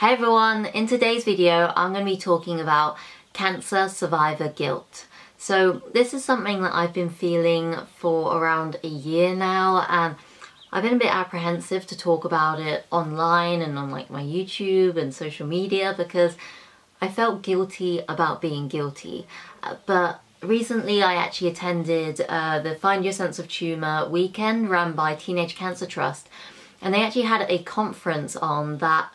Hey everyone, in today's video I'm going to be talking about cancer survivor guilt. So this is something that I've been feeling for around a year now and I've been a bit apprehensive to talk about it online and on like my YouTube and social media because I felt guilty about being guilty. Uh, but recently I actually attended uh, the Find Your Sense of Tumour weekend run by Teenage Cancer Trust and they actually had a conference on that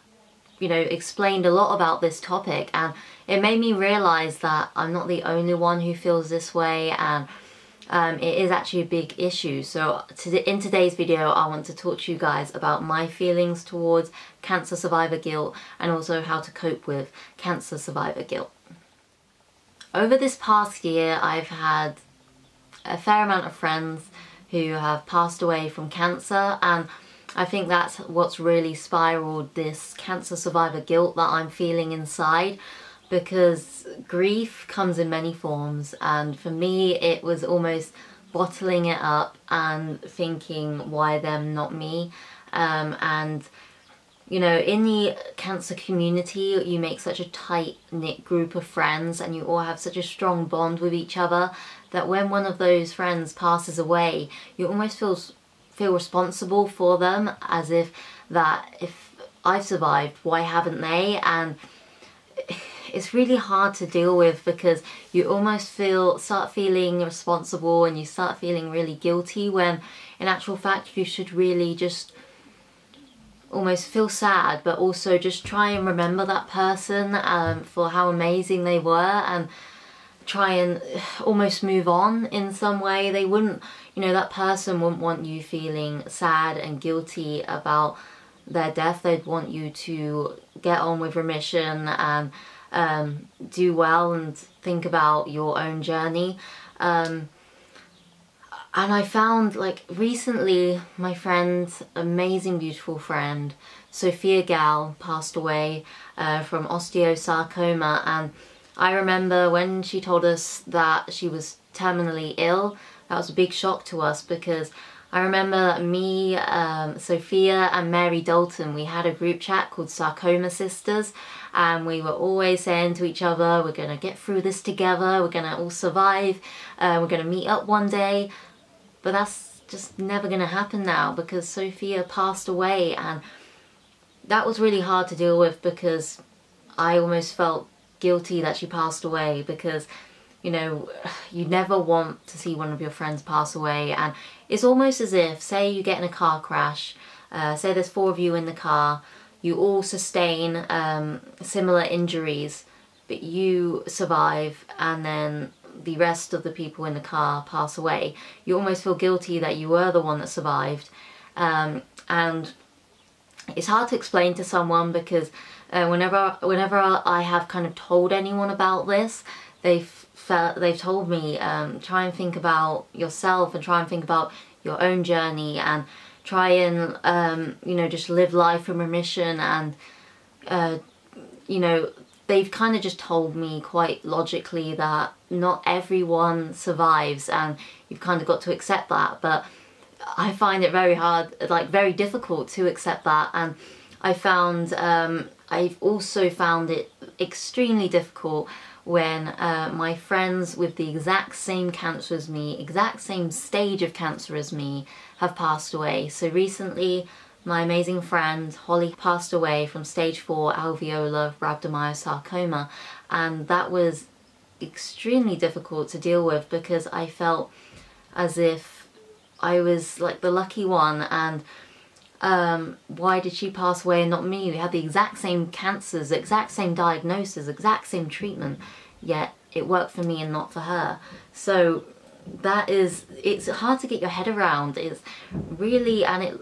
you know explained a lot about this topic and it made me realize that I'm not the only one who feels this way and um, it is actually a big issue. So to, in today's video, I want to talk to you guys about my feelings towards cancer survivor guilt and also how to cope with cancer survivor guilt. Over this past year, I've had a fair amount of friends who have passed away from cancer and I think that's what's really spiraled this cancer survivor guilt that I'm feeling inside because grief comes in many forms and for me it was almost bottling it up and thinking why them not me? Um, and you know in the cancer community you make such a tight knit group of friends and you all have such a strong bond with each other that when one of those friends passes away you almost feel feel responsible for them as if that if I've survived why haven't they? And it's really hard to deal with because you almost feel start feeling responsible and you start feeling really guilty when in actual fact you should really just almost feel sad but also just try and remember that person um, for how amazing they were. And try and almost move on in some way they wouldn't you know that person wouldn't want you feeling sad and guilty about their death they'd want you to get on with remission and um, do well and think about your own journey. Um, and I found like recently my friend's amazing beautiful friend Sophia Gal passed away uh, from osteosarcoma and I remember when she told us that she was terminally ill that was a big shock to us because I remember me, um, Sophia and Mary Dalton, we had a group chat called Sarcoma Sisters and we were always saying to each other, we're going to get through this together, we're going to all survive, uh, we're going to meet up one day. But that's just never going to happen now because Sophia passed away and that was really hard to deal with because I almost felt guilty that she passed away because you know, you never want to see one of your friends pass away and it's almost as if, say you get in a car crash, uh, say there's four of you in the car, you all sustain um, similar injuries, but you survive and then the rest of the people in the car pass away. You almost feel guilty that you were the one that survived. Um, and it's hard to explain to someone because uh, whenever whenever I have kind of told anyone about this, they've felt they've told me um, try and think about yourself and try and think about your own journey and try and um, you know just live life in remission and uh, you know they've kind of just told me quite logically that not everyone survives and you've kind of got to accept that. But I find it very hard like very difficult to accept that. And I found um, I've also found it extremely difficult when uh, my friends with the exact same cancer as me, exact same stage of cancer as me, have passed away. So recently, my amazing friend Holly passed away from stage 4 alveolar rhabdomyosarcoma and that was extremely difficult to deal with because I felt as if I was like the lucky one and um, why did she pass away and not me? We had the exact same cancers, exact same diagnosis, exact same treatment, yet it worked for me and not for her. So that is, it's hard to get your head around. It's really, and it,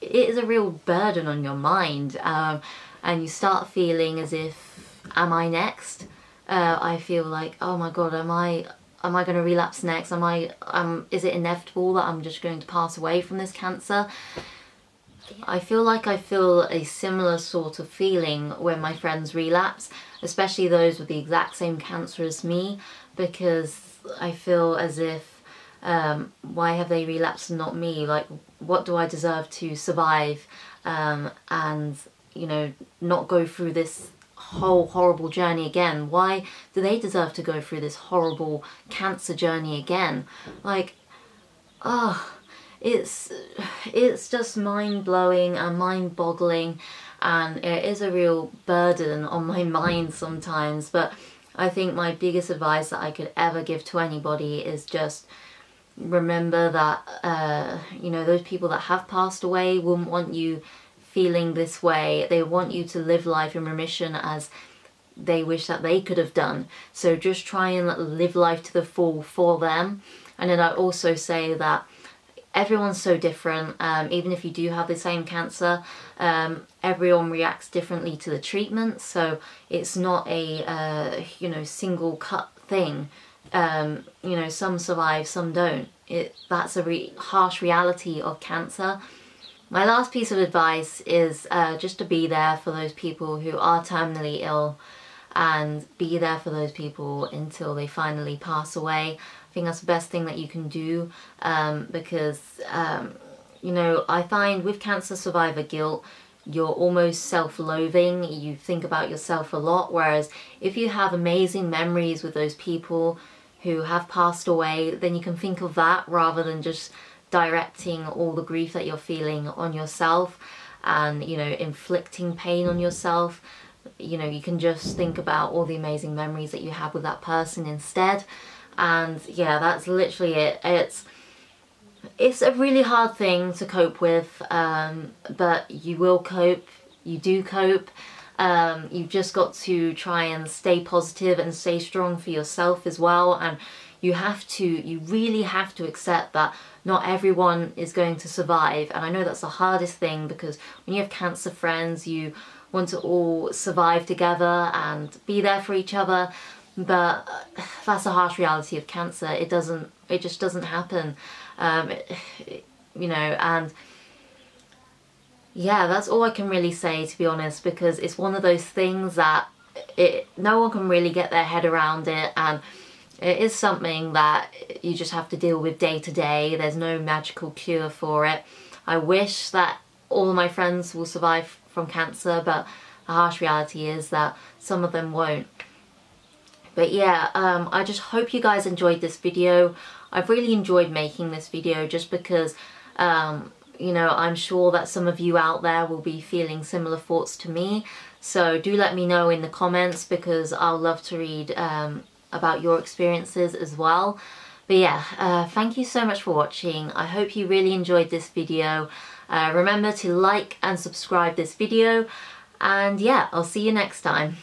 it is a real burden on your mind. Um, and you start feeling as if, am I next? Uh, I feel like, oh my god, am I am I going to relapse next? Am I, um, is it inevitable that I'm just going to pass away from this cancer? I feel like I feel a similar sort of feeling when my friends relapse, especially those with the exact same cancer as me, because I feel as if, um, why have they relapsed and not me? Like, what do I deserve to survive? Um, and you know, not go through this whole horrible journey again? Why do they deserve to go through this horrible cancer journey again? Like, oh, it's it's just mind-blowing and mind-boggling and it is a real burden on my mind sometimes but I think my biggest advice that I could ever give to anybody is just remember that uh, you know those people that have passed away wouldn't want you feeling this way. They want you to live life in remission as they wish that they could have done. So just try and live life to the full for them. And then I also say that everyone's so different um, even if you do have the same cancer um, everyone reacts differently to the treatment. So it's not a uh, you know single cut thing. Um, you know some survive some don't. It that's a re harsh reality of cancer. My last piece of advice is uh, just to be there for those people who are terminally ill and be there for those people until they finally pass away I think that's the best thing that you can do um, because, um, you know, I find with cancer survivor guilt, you're almost self-loathing, you think about yourself a lot, whereas if you have amazing memories with those people who have passed away, then you can think of that rather than just directing all the grief that you're feeling on yourself and, you know, inflicting pain on yourself. You know, you can just think about all the amazing memories that you have with that person instead. And yeah that's literally it. It's it's a really hard thing to cope with um, but you will cope. You do cope. Um, you've just got to try and stay positive and stay strong for yourself as well. And you have to you really have to accept that not everyone is going to survive. And I know that's the hardest thing because when you have cancer friends you want to all survive together and be there for each other but that's a harsh reality of cancer. It doesn't, it just doesn't happen, um, it, you know, and yeah, that's all I can really say to be honest, because it's one of those things that it no one can really get their head around it, and it is something that you just have to deal with day to day. There's no magical cure for it. I wish that all my friends will survive from cancer, but the harsh reality is that some of them won't. But yeah, um, I just hope you guys enjoyed this video. I've really enjoyed making this video just because, um, you know, I'm sure that some of you out there will be feeling similar thoughts to me. So do let me know in the comments because I'll love to read um, about your experiences as well. But yeah, uh, thank you so much for watching. I hope you really enjoyed this video. Uh, remember to like and subscribe this video. And yeah, I'll see you next time.